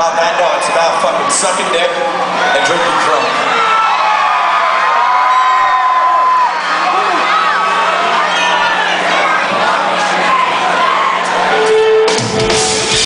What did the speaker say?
about that. No, it's about fucking sucking dick